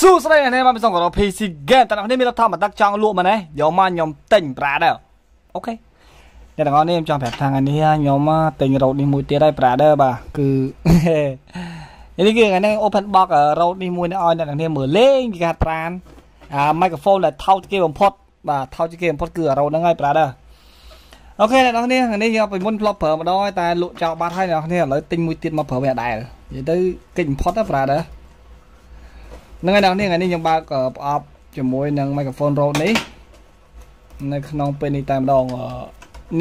សួស្តីអ្នកនាងបានមកសងរក PC game តើអ្នកនាងមានរដ្ឋមតឹកចង់លក់មកណាយកមកខ្ញុំទិញប្រាដែរអូខេអ្នកទាំងអស់នេះខ្ញុំចង់ប្រាប់ថាថ្ងៃនេះខ្ញុំទិញរ៉ូតនេះមួយទៀតហើយប្រាដែរបាទគឺនេះគឺថ្ងៃនេះ open box រ៉ូតនេះមួយនេះឲ្យអ្នកទាំងនាងមើលលេងពីការត្រានអា microphone ដែលថោកជាងគេបំផុតបាទថោកជាងគេបំផុតគឺរ៉ូតហ្នឹងហើយប្រាដែរអូខេអ្នកនរគ្នាថ្ងៃនេះខ្ញុំពីមុនធ្លាប់ប្រើម្ដងតែលក់ចោលបាត់ហើយអ្នកនរគ្នាឥឡូវទិញមួយទៀតមកប្រើវាអត់ដែរនិយាយទៅកិច្ចបំផុតណាប្រាដែរ ហ្នឹងហើយដល់នេះថ្ងៃនេះខ្ញុំបើកប្រអប់ជាមួយនឹង microphone Rode នេះនៅក្នុងពេលនេះតែម្ដង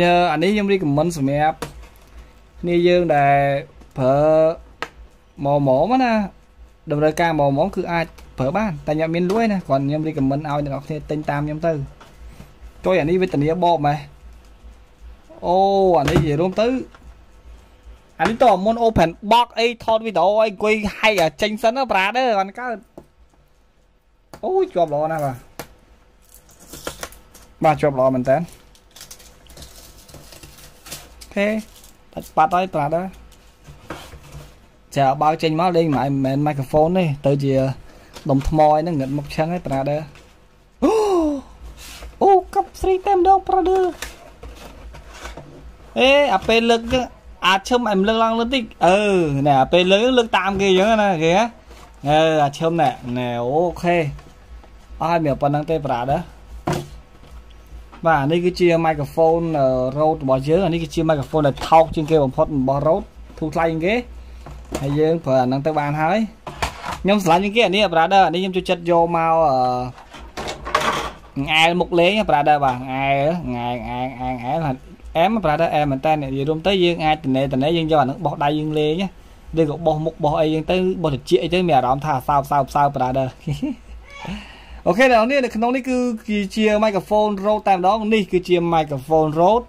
ញើអានេះខ្ញុំ recommend សម្រាប់គ្នាយើងដែលប្រើមកមកណាតម្រូវការមកមកគឺអាចប្រើបានតែខ្ញុំមានលួយណាគ្រាន់ខ្ញុំ recommend ឲ្យអ្នកនរគ្នាទិញតាមខ្ញុំទៅជួយអានេះវេទនាបបម៉េះអូអានេះនិយាយរួមទៅអានេះតើមុន open box អីថតវីដេអូអីអង្គុយហែកចេញសិនប្រាទេគាត់កើត អូយជាប់ល្អណាស់បាទបាទជាប់ល្អមែនតើអូខេដាច់បាត់ហើយប្រាប់ដែរចាបើកចេញមកលេងមិនមែនមីក្រូហ្វូនទេទៅជាដុំថ្មអីហ្នឹងងឹតមុខឆឹងហើយប្រាប់ដែរអូអូកាប់ស្រីតែម្ដងប្រាប់ដែរអេអាពេលលើកចឹងអាចឈឹមឲ្យលើកឡើងលើតិចអឺណែអាពេលលើកលើកតាមគេអញ្ចឹងណាគេអឺអាឈឹមណែណែអូខេ អស់ហើយមានប៉ុណ្្នឹងទេប្រាដែរបាទនេះគឺជា microphone Rode របស់យើងអានេះគឺជា microphone ដែលថោកជាងគេបំផុតរបស់ Rode ធូរថ្លៃជាងគេហើយយើងប្រើអាហ្នឹងទៅបានហើយខ្ញុំឆ្លាញ់ជាងគេអានេះ brother អានេះខ្ញុំចូលចិត្តយកមកអឺងែលមុខលេង brother បាទងែលងែលងែលងែលងែលអែម brother អែមមែនតើនិយាយរួមទៅយើងអាចតនេតនេយើងយកអាហ្នឹងបោះដៃយើងលេងឬក៏បោះមុខបោះអីយើងទៅបោះត្រជាអីទៅមានអារម្មណ៍ថាសើបសើបសើប brother អូខេអ្នកនរនេះនៅក្នុងនេះគឺជា microphone Rode តែម្ដងនេះគឺជា microphone Rode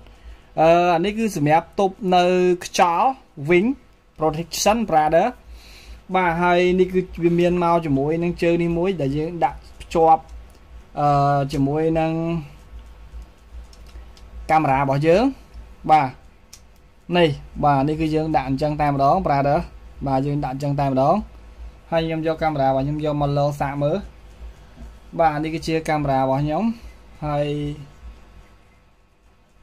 អឺអានេះគឺសម្រាប់ទប់នៅខ្យល់ wing protection brother បាទហើយនេះគឺវាមានមកជាមួយនឹងជើងនេះមួយ ដែលយើងដាក់ភ្ជាប់អឺជាមួយនឹងកាមេរ៉ារបស់យើងបាទនេះបាទនេះគឺយើងដាក់អញ្ចឹងតែម្ដង brother បាទយើងដាក់អញ្ចឹងតែម្ដងហើយខ្ញុំយកកាមេរ៉ារបស់ខ្ញុំយកមកលោសាកមើល បាទនេះគឺជាកាមេរ៉ារបស់ខ្ញុំហើយ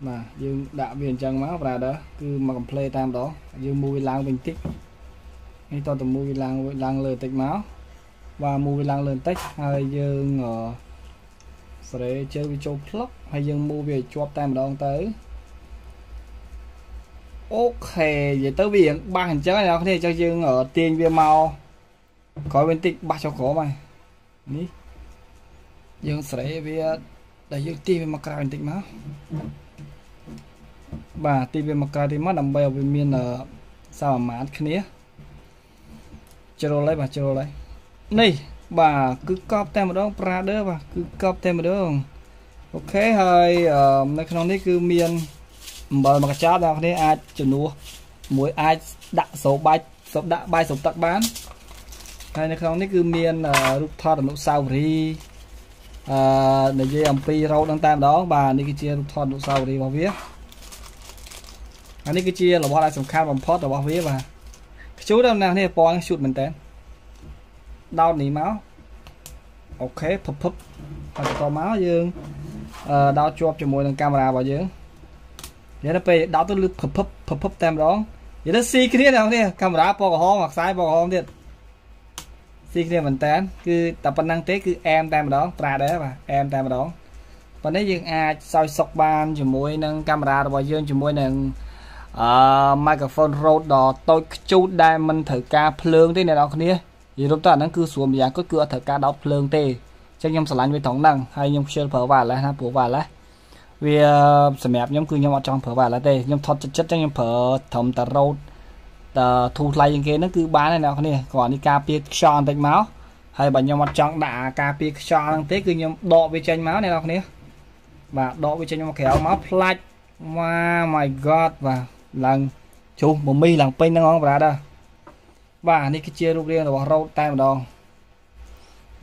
បាទយើងដាក់វាអញ្ចឹងមក brother គឺមក complete តែម្ដងយើងមូវវាឡើងវិញតិចនេះតទៅមូវវាឡើងឡើងលើតិចមកបាទមូវវាឡើងលើបន្តិចហើយយើងស្រេជើវាចូលផ្លុកហើយយើងមូវវាជាប់តែម្ដងទៅអូខេនិយាយទៅវារៀងបាសអញ្ចឹងអ្នកគ្នាអញ្ចឹងយើងទាញវាមកក្រោយវិញតិចបាសចុះក្រោមហើយនេះ យើងស្រេវាដែលយើងទីវាមកក្រៅបន្តិចមកបាទទីវាមកក្រៅទីមកដើម្បីឲ្យវាមានសមាមាត្រគ្នាជ្រុលហើយបាទជ្រុលហើយនេះបាទគឺកប់តែម្ដង Prader បាទគឺកប់តែម្ដងអូខេហើយនៅក្នុងនេះគឺមានអំបិលមកកញ្ចប់អ្នកគ្នាអាចជំនួសមួយអាចដាក់ស្រូបបាយស្រូបដាក់បាយស្រូបទឹកបានហើយនៅក្នុងនេះគឺមានរូបថតអនុស្សាវរីយ៍ អឺនិយាយអំពីរ៉ូតហ្នឹងតែម្ដងបាទនេះគឺជារូបថតអនុស្សាវរីយ៍របស់វាអានេះគឺជារបស់ដែលសំខាន់បំផុតរបស់វាបាទខ្ជូតដល់អ្នកនេះពណ៌ខ្ជូតមែនតើដោតនេះមកអូខេភឹបភឹបហើយបន្តមកយើងអឺដោតជាប់ជាមួយនឹងកាមេរ៉ារបស់យើងនិយាយទៅពេលដោតទៅលឺភឹបភឹបភឹបភឹបតែម្ដងនិយាយទៅស៊ីគ្នាអ្នកនេះកាមេរ៉ាពណ៌ក្រហមខ្សែពណ៌ក្រហមទៀត ស៊ីគ្នាមែនតើគឺតែប៉ុណ្ណឹងទេគឺអែមតែម្ដងត្រាដែរបាទអែមតែម្ដងប៉ុន្តែយើងអាចសោយសុកបានជាមួយនឹងកាមេរ៉ារបស់យើងជាមួយនឹងអឺ microphone Rode ដ៏តូចខ្ជូតដែលមិនត្រូវការភ្លើងទេអ្នកនរគ្នានិយាយរួមទៅអាហ្នឹងគឺស្រួលម្យ៉ាងគាត់គឺអត់ត្រូវការដោតភ្លើងទេអញ្ចឹងខ្ញុំឆ្លាញ់វាត្រង់ហ្នឹងហើយខ្ញុំខ្ជិលប្រើ wireless ណាព្រោះ wireless វាសម្រាប់ខ្ញុំគឺខ្ញុំអត់ចង់ប្រើ wireless ទេខ្ញុំថត់ចិត្តចិត្តអញ្ចឹងខ្ញុំប្រើត្រឹមតែ Rode ត ធូរថ្លៃជាងគេហ្នឹងគឺបានហើយអ្នកនរគ្នាគ្រាន់នេះការពារខ្យល់បន្តិចមកហើយបើខ្ញុំអត់ចង់ដាក់ការពារខ្យល់ហ្នឹងទេគឺខ្ញុំដកវាចេញមកអ្នកនរគ្នាបាទដកវាចេញមកក្រៅមកផ្លាច់ wow my god បាទឡើងជុះមមីឡើងពេញហ្នឹងបងប្រាដាបាទនេះគឺជារូបរាងរបស់រ៉ូតតែម្ដង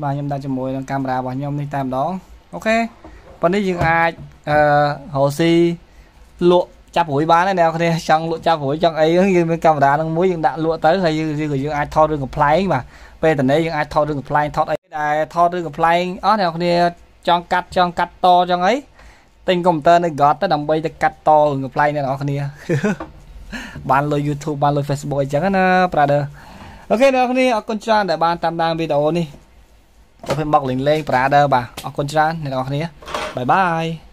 បាទខ្ញុំដាក់ជាមួយនឹងកាមេរ៉ារបស់ខ្ញុំនេះតែម្ដងអូខេប៉ុន្តែយើងអាចអឺរកស៊ីលក់ ចាប់ព្រួយបានហើយអ្នកគ្នាចង់លក់ចាប់ព្រួយចង់អីយើងមានកាមេរ៉ានឹងមួយយើងដាក់លក់ទៅហើយយើងក៏យើងអាចថតរឿងកំ pl ែងបាទពេលតនេះយើងអាចថតរឿងកំ pl ែងថតអីដតែថតឬកំ pl ែងអស់អ្នកគ្នាចង់កាត់ចង់កាត់តចង់អីទិញកុំព្យូទ័រនៅ God ទៅដើម្បីទៅកាត់តរឿងកំ pl ែងអ្នកនរគ្នាបានលុយ YouTube បានលុយ Facebook អីចឹងណា brother អូខេអ្នកគ្នាអរគុណច្រើនដែលបានតាមដានវីដេអូនេះទៅពេលមកលេងលេង brother បាទអរគុណច្រើនអ្នកនរគ្នា bye bye